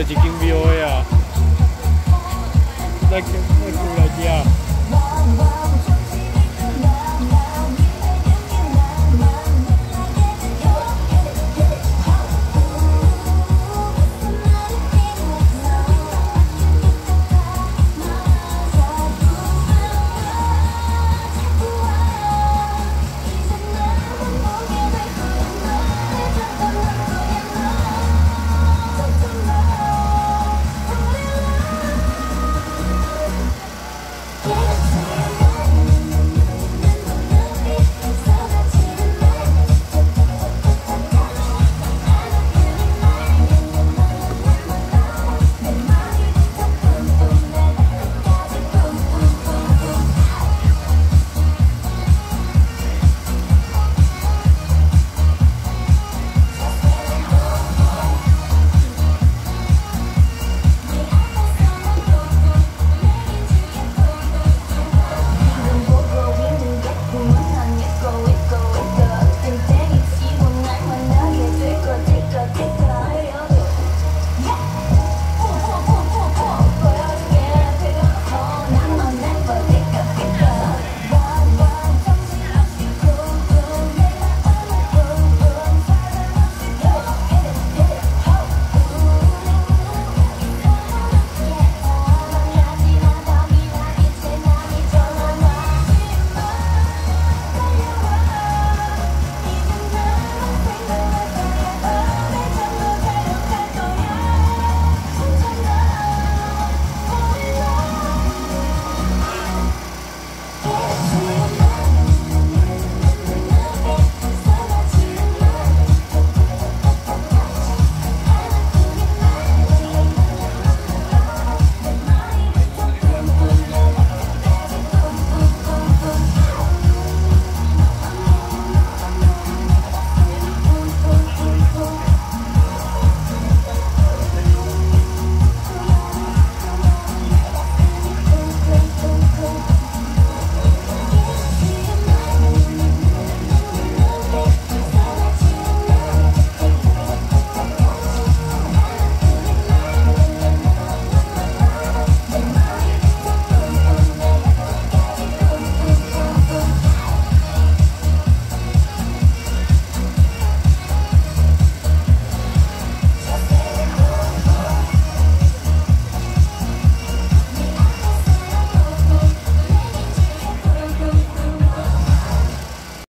Детей видео.